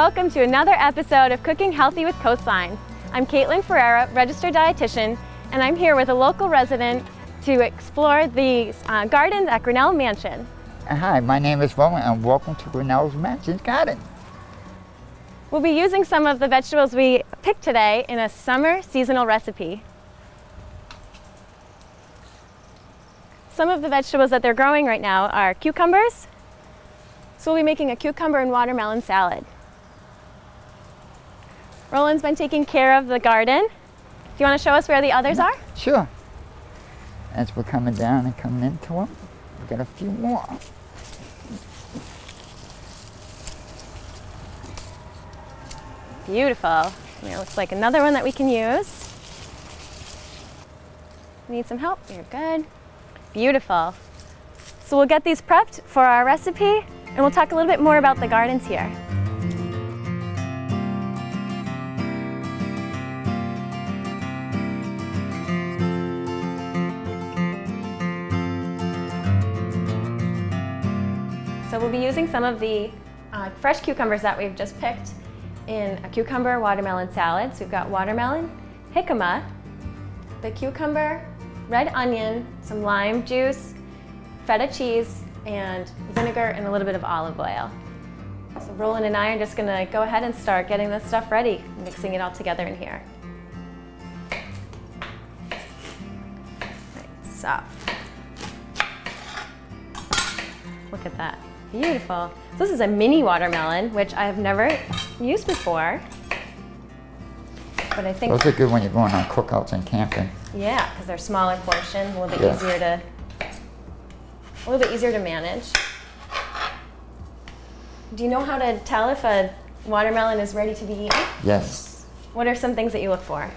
Welcome to another episode of Cooking Healthy with Coastline. I'm Katlynn Ferreira, registered dietitian, and I'm here with a local resident to explore the uh, gardens at Grinnell Mansion. Hi, my name is Roland and welcome to Grinnell's Mansion Garden. We'll be using some of the vegetables we picked today in a summer seasonal recipe. Some of the vegetables that they're growing right now are cucumbers. So we'll be making a cucumber and watermelon salad. Roland's been taking care of the garden. Do you want to show us where the others are? Sure. As we're coming down and coming into them, we've got a few more. Beautiful. There looks like another one that we can use. Need some help? You're good. Beautiful. So we'll get these prepped for our recipe and we'll talk a little bit more about the gardens here. Using some of the uh, fresh cucumbers that we've just picked in a cucumber watermelon salad. So we've got watermelon, jicama, the cucumber, red onion, some lime juice, feta cheese, and vinegar and a little bit of olive oil. So Roland and I are just gonna go ahead and start getting this stuff ready, mixing it all together in here. Right, so, look at that. Beautiful. So this is a mini watermelon, which I have never used before. But I think... Those are good when you're going on cookouts and camping. Yeah, because they're smaller portion, a little bit Yeah. easier to... A little bit easier to manage. Do you know how to tell if a watermelon is ready to be eaten? Yes. What are some things that you look for?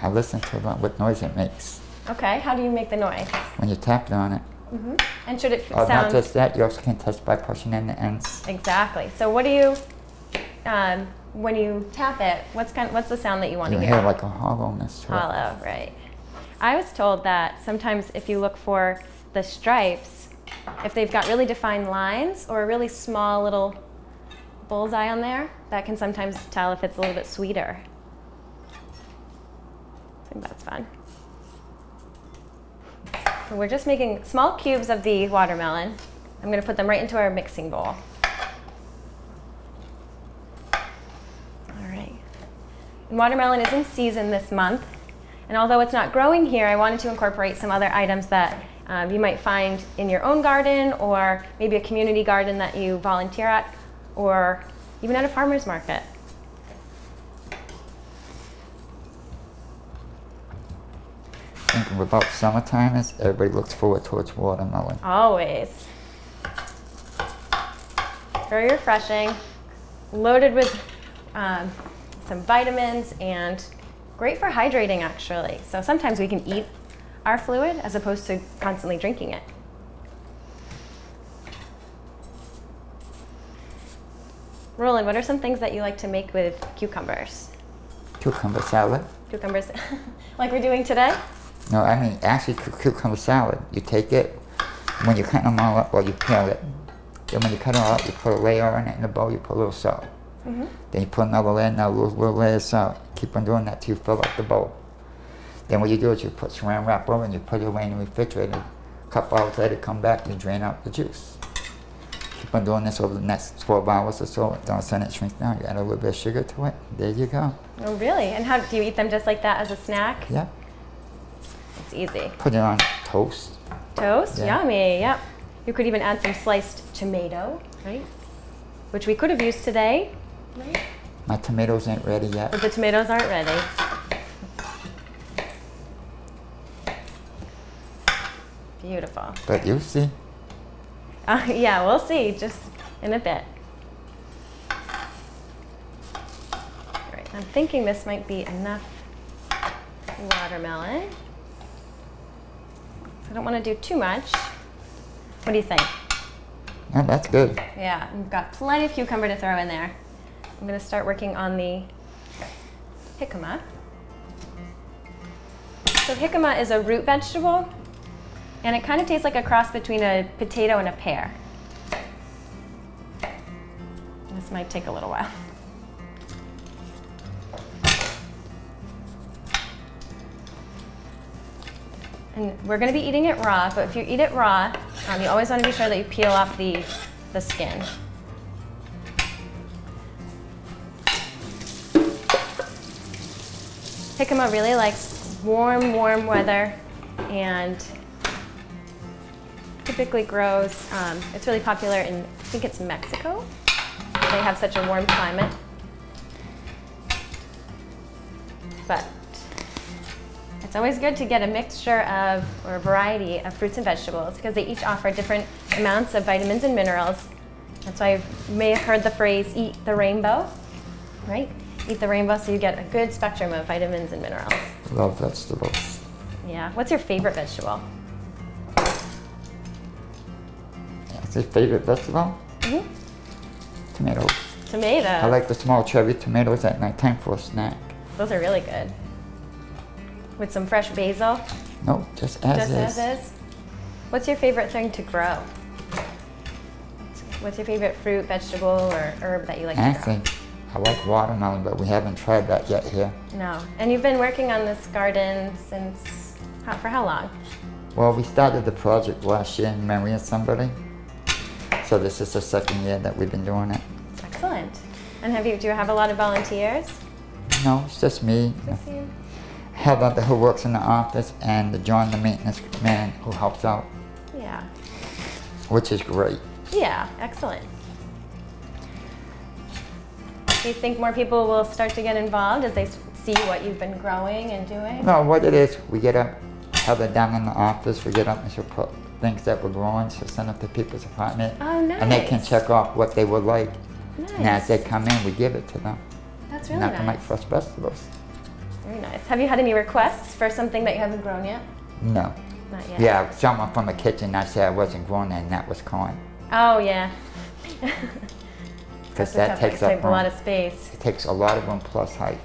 I listen to what noise it makes Okay, how do you make the noise? when you tap on it. And should it f- Oh, not sound... just that, you also can test by pushing in the ends. Exactly. So what do you... Um, when you tap it, what's kind what's the sound that you want You to hear hear? like a hollowness to it. Hollow, right. I was told that sometimes if you look for the stripes, if they've got really defined lines or a really small little bullseye on there, that can sometimes tell if it's a little bit sweeter. I think that's fun. We're just making small cubes of the watermelon. I'm gonna put them right into our mixing bowl. All right. And watermelon is in season this month. And although it's not growing here, I wanted to incorporate some other items that um, you might find in your own garden or maybe a community garden that you volunteer at or even at a farmer's market. Thinking about summertime is everybody looks forward towards watermelon. Always. Very refreshing, loaded with um, some vitamins and great for hydrating actually. So sometimes we can eat our fluid as opposed to constantly drinking it. Roland, what are some things that you like to make with cucumbers? Cucumber salad. Cucumbers, like we're doing today? No, I mean actually cu- cucumber salad. You take it, when you cut them all up, or you peel it. Then when you cut them all up, you put a layer on it in the bowl, you put a little salt. Mm-hmm. Then you put another layer, another little, little layer of salt. Keep on doing that till you fill up the bowl. Then what you do is you put saran wrap over and you put it away in the refrigerator. A couple hours later, come back, and drain out the juice. Keep on doing this over the next 12 hours or so. Don't send it shrinks down. You add a little bit of sugar to it. There you go. Oh, really? And how do you eat them just like that as a snack? Yeah. It's easy. Put it on toast. Toast, Yeah. yummy, yep. You could even add some sliced tomato, right? Which we could have used today, right? My tomatoes ain't ready yet. But the tomatoes aren't ready. Beautiful. But you see, Uh, yeah, we'll see just in a bit. All right, I'm thinking this might be enough watermelon. I don't want to do too much. What do you think? oh, that's good. Yeah, we've got plenty of cucumber to throw in there. I'm gonna start working on the jicama. So jicama is a root vegetable, and it kind of tastes like a cross between a potato and a pear. This might take a little while. And we're gonna be eating it raw, but if you eat it raw, um, you always wanna be sure that you peel off the, the skin. Jicama really likes warm, warm weather and typically grows, um, it's really popular in, I think it's Mexico. They have such a warm climate. It's always good to get a mixture of, or a variety of fruits and vegetables because they each offer different amounts of vitamins and minerals. That's why you may have heard the phrase, eat the rainbow, right? Eat the rainbow so you get a good spectrum of vitamins and minerals. Love vegetables. Yeah. What's your favorite vegetable? What's your favorite vegetable? Mm hmm Tomatoes. Tomatoes. I like the small cherry tomatoes at nighttime for a snack. Those are really good. With some fresh basil, No, just as just is. as is. What's your favorite thing to grow? What's your favorite fruit, vegetable, or herb that you like to Actually, I like watermelon, but we haven't tried that yet here. No. And you've been working on this garden since, how, for how long? Well, we started the project last year in memory of somebody. So this is the second year that we've been doing it. Excellent. And have you, do you have a lot of volunteers? No, it's just me, Just you? Heather who works in the office, and the John, the maintenance man who helps out, Yeah. which is great. Yeah, excellent. Do you think more people will start to get involved as they see what you've been growing and doing? No, what it is, we get up, have Heather down in the office, we get up and she'll put things that we're growing, she'll send up to people's apartment. Oh, nice. And they can check off what they would like. Nice. And as they come in, we give it to them. That's really like nice. fresh vegetables. Very nice. Have you had any requests for something that you haven't grown yet? No. Not yet. Yeah, someone from the kitchen, I said I wasn't growing that, and that was corn. Oh yeah. Because that takes up a lot of space. It takes a lot of room plus height.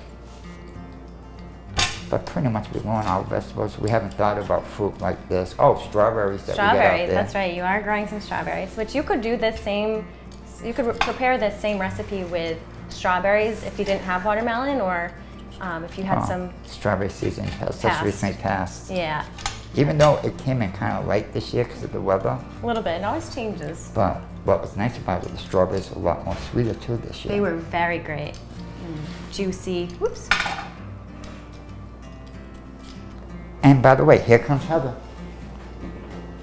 But pretty much we're growing our vegetables. We haven't thought about fruit like this. Oh, strawberries that we Strawberries, that's right. You are growing some strawberries, which you could do this same, you could prepare this same recipe with strawberries if you didn't have watermelon or um, if you had Oh, some, Strawberry season has just Passed. recently passed. yeah, Even though it came in kind of late this year because of the weather, a little bit. It always changes. but what was nice about it, the strawberries were a lot more sweeter too this year. They were very great. Juicy. Whoops. And by the way, here comes Heather.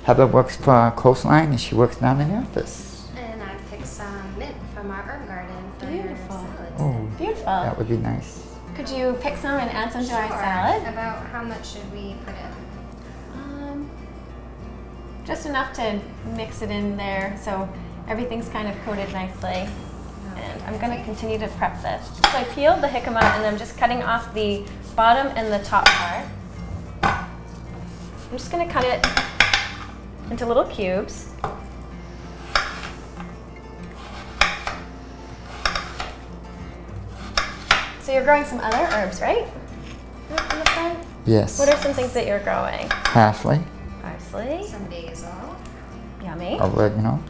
Heather works for Coastline and she works down in the office. And I picked some mint from our herb garden for Beautiful. salad. Oh, Beautiful. that would be nice. Could you pick some and add some to our salad? About how much should we put in? Um, just enough to mix it in there so everything's kind of coated nicely. And I'm gonna continue to prep this. So I peeled the jicama and I'm just cutting off the bottom and the top part. I'm just gonna cut it into little cubes. You're growing some other herbs, right? Up in the front? Yes. What are some things that you're growing? Parsley, Parsley. Some basil. Yummy. oregano,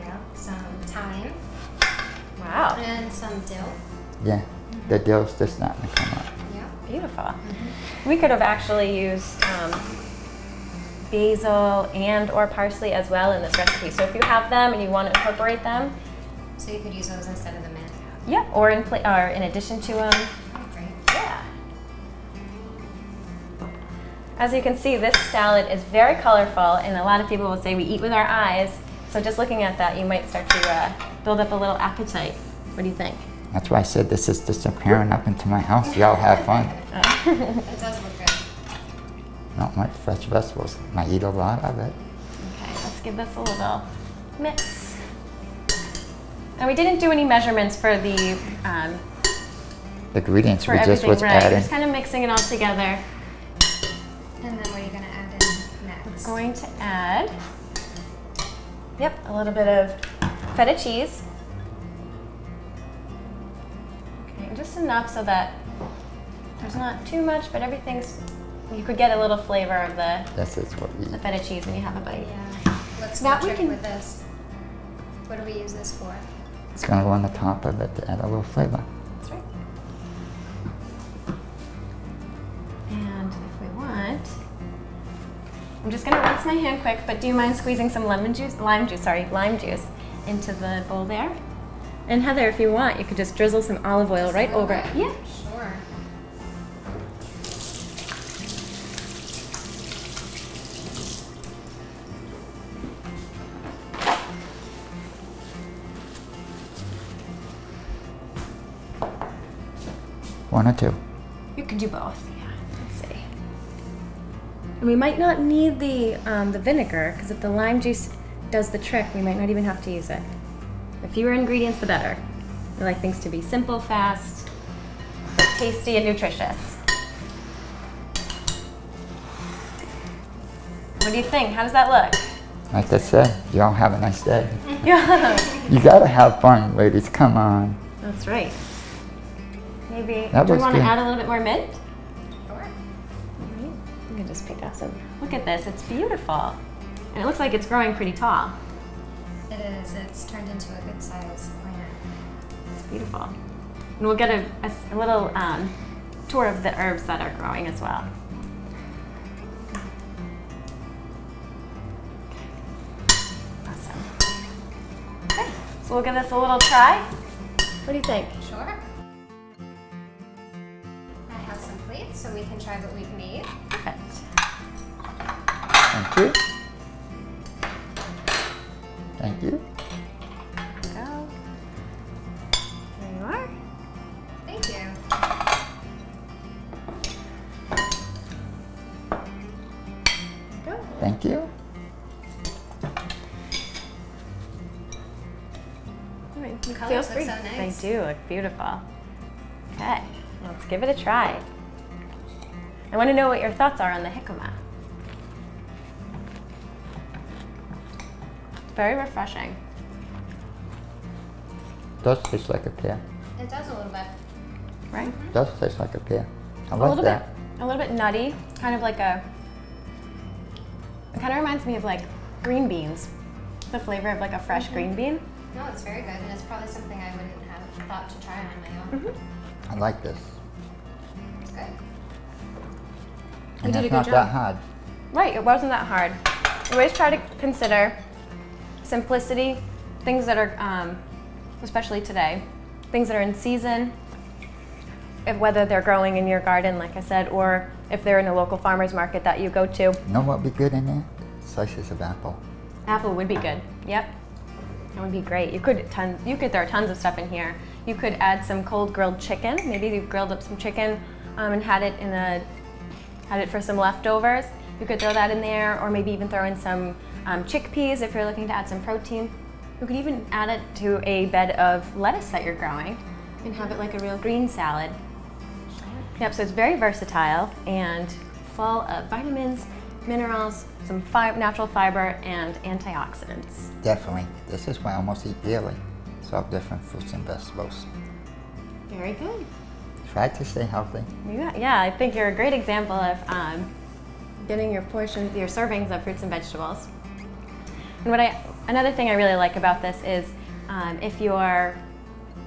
Yeah. Some thyme. Wow. And some dill. yeah. The dill's just starting to come up. Yeah. Beautiful. We could have actually used um, basil and or parsley as well in this recipe. So if you have them and you want to incorporate them, So you could use those instead of the mint. yeah, or in pla- or in addition to them, Oh, yeah. As you can see, this salad is very colorful, and a lot of people will say we eat with our eyes. So just looking at that, you might start to uh, build up a little appetite. What do you think? That's why I said this is disappearing up into my house. Y'all have fun. It does look good. Not like fresh vegetables. I eat a lot of it. Okay, let's give this a little mix. And we didn't do any measurements for the um, The ingredients for we just everything, was right? adding. Just kind of mixing it all together. And then what are you going to add in next? We're going to add, yep, a little bit of feta cheese. Okay, just enough so that there's not too much, but everything's. You could get a little flavor of the, This is what we the feta cheese when you have a bite. Yeah. What's Now the we trick can- with this? What do we use this for? It's gonna go on the top of it to add a little flavor. That's right. And if we want, I'm just gonna rinse my hand quick, but do you mind squeezing some lemon juice, lime juice, sorry, lime juice into the bowl there? And Heather, if you want, you could just drizzle some olive oil right over it. Yeah. One or two. You can do both. Yeah. Let's see. And we might not need the um, the vinegar because if the lime juice does the trick, we might not even have to use it. The fewer ingredients, the better. We like things to be simple, fast, tasty, and nutritious. What do you think? How does that look? Like I said, y'all have a nice day. You gotta have fun, ladies. Come on. That's right. Maybe. That do we looks want to add a little bit more mint? Sure. You can just pick up some. Look at this, it's beautiful. And it looks like it's growing pretty tall. It is. It's turned into a good size plant. It's beautiful. And we'll get a little um, tour of the herbs that are growing as well. Awesome. Okay, so we'll give this a little try. What do you think? So we can try what we've made. Perfect. Thank you. Thank you. Go. There you are. Thank you. Go. Thank you. All right, The feel colors look free. so nice. They do look beautiful. Okay, let's give it a try. I want to know what your thoughts are on the jicama. Very refreshing. Does taste like a pear. It does a little bit. Right? Does taste like a pear. I a like little that. bit, a little bit nutty, kind of like a. It kind of reminds me of like green beans, the flavor of like a fresh Mm-hmm. green bean. No, it's very good, and it's probably something I wouldn't have thought to try on my own. Mm-hmm. I like this. It's good. And did a good not job. that hard. Right, it wasn't that hard. We always try to consider simplicity, things that are, um, especially today, things that are in season, if whether they're growing in your garden, like I said, or if they're in a local farmer's market that you go to. You know what would be good in there? Slices of apple. Apple would be good. Yep, that would be great. You could tons, you could throw tons of stuff in here. You could add some cold grilled chicken. Maybe you grilled up some chicken um, and had it in a had it for some leftovers. You could throw that in there, or maybe even throw in some um, chickpeas if you're looking to add some protein. You could even add it to a bed of lettuce that you're growing and have it like a real green salad. Yep, so it's very versatile and full of vitamins, minerals, some fi- natural fiber, and antioxidants. Definitely. This is what I almost eat daily. So different fruits and vegetables. Very good. Try to stay healthy. Yeah, yeah, I think you're a great example of um, getting your portions, your servings of fruits and vegetables. And what I, another thing I really like about this is um, if you're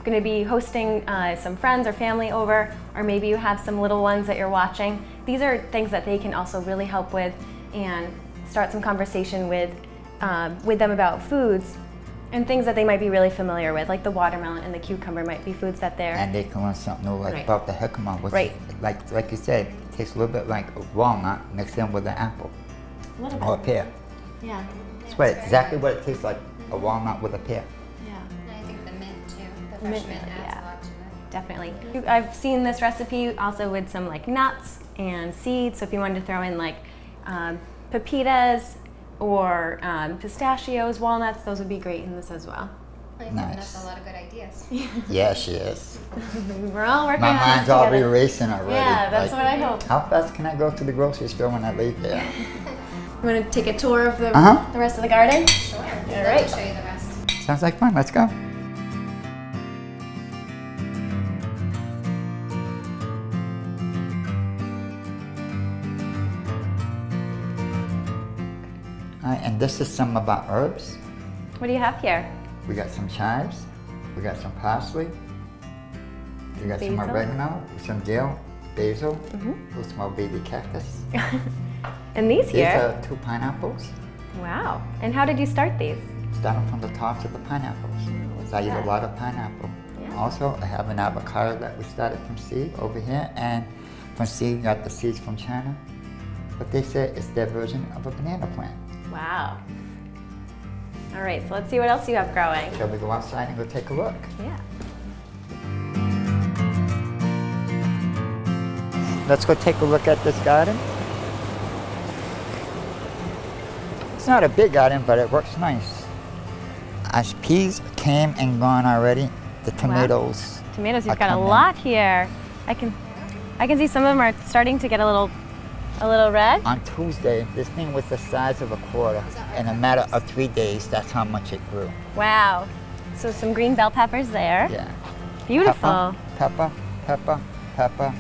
going to be hosting uh, some friends or family over, or maybe you have some little ones that you're watching, these are things that they can also really help with and start some conversation with, um, with them about foods and things that they might be really familiar with, like the watermelon and the cucumber might be foods that they're. And they can learn something new like Right. about the jicama, which Right. like like you said, it tastes a little bit like a walnut mixed in with an apple a or a pear. Yeah. It's what, exactly what it tastes like, a walnut with a pear. Yeah. And I think the mint too. The fresh Mint, mint, adds yeah. a lot to it. Definitely. I've seen this recipe also with some like nuts and seeds. So if you wanted to throw in like um, pepitas or um, pistachios, walnuts, those would be great in this as well. Well, you've Nice. us a lot of good ideas. Yeah, she is. We're all working My on this mind's already together. racing already. Yeah, that's like, what I hope. How fast can I go to the grocery store when I leave here? You want to take a tour of the, Uh-huh. the rest of the garden? Sure. I'd love right. to show you the rest. Sounds like fun. Let's go. And this is some of our herbs. What do you have here? We got some chives. We got some parsley. We got some Basil. oregano, some dill, basil, Mhm. little small baby cactus. And these These here, are two pineapples. wow. And how did you start these? Starting from the tops of the pineapples. So I eat a lot of pineapple. Yeah. Also, I have an avocado that we started from seed over here, and from seed got the seeds from China. But they say it's their version of a banana plant. Wow. All right, so let's see what else you have growing. Shall we go outside and go take a look? Yeah. Let's go take a look at this garden. It's not a big garden, but it works nice. As peas came and gone already, the tomatoes. Tomatoes, are you've got a lot here. I can, I can see some of them are starting to get a little, a little red. On Tuesday, this thing was the size of a quarter. In a matter of three days, that's how much it grew. Wow. So some green bell peppers there. Yeah. Beautiful. Pepper, pepper, pepper, pepper.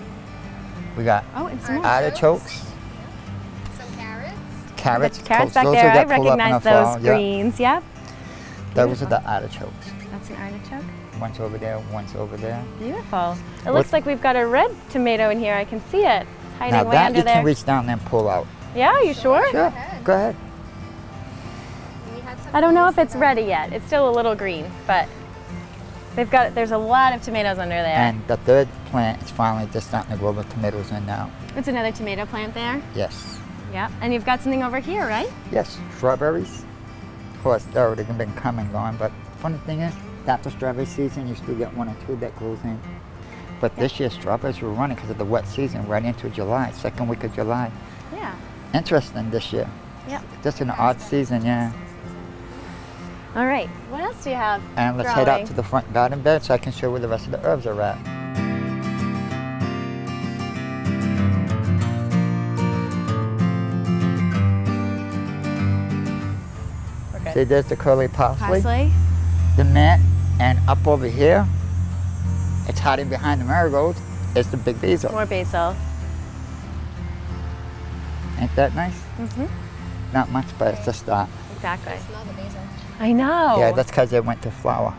We got Oh, and some artichokes, Some carrots. carrots. Carrots those back those there. I get pulled up in recognize the fall, those yeah. greens. Yep. Those are the artichokes. That's an artichoke. One's over there, one's over there. Beautiful. It What- looks like we've got a red tomato in here. I can see it. It's hiding Now way that under you there. can reach down and pull out. yeah, are you sure? Sure, go ahead. We had some I don't know if it's ready yet. It's still a little green, but they've got there's a lot of tomatoes under there. And the third plant is finally just starting to grow the tomatoes in now. it's another tomato plant there. Yes. Yeah, And you've got something over here, right? Yes, strawberries. Of course, they've already been coming gone, but funny thing is, after strawberry season, you still get one or two that grows in. But this year, strawberries were running because of the wet season right into July, second week of July. Yeah. Interesting this year. Yep. Just an odd season, yeah. All right. What else do you have? And let's head out growing? to the front garden bed so I can show where the rest of the herbs are at. See, there's the curly parsley, Parsley. the mint, and up over here, it's hiding behind the marigold, is the big basil. More basil. Ain't that nice? Mm-hmm. Not much, but it's a start. Exactly. I smell the basil. I know. Yeah, that's because it went to flower.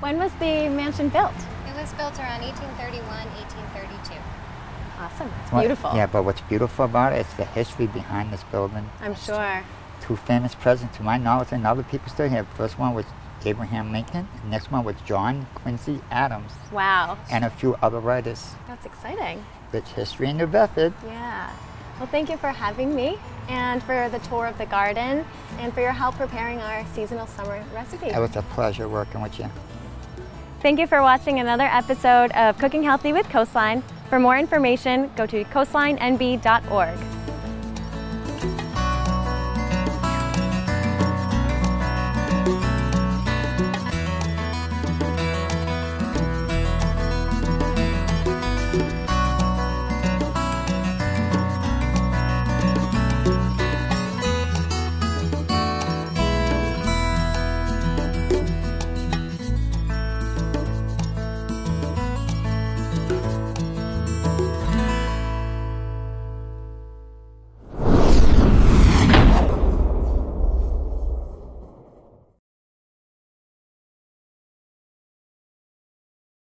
When was the mansion built? It was built around 1831, 1832. Awesome. It's What- beautiful. Yeah, but what's beautiful about it is the history behind this building. I'm sure. Two famous presidents, to my knowledge, and other people still here. First one was Abraham Lincoln. Next one was John Quincy Adams, Wow. and a few other writers. That's exciting. Rich history in New Bedford. Yeah. Well, thank you for having me and for the tour of the garden and for your help preparing our seasonal summer recipe. It was a pleasure working with you. Thank you for watching another episode of Cooking Healthy with Coastline. For more information, go to coastlinenb.org.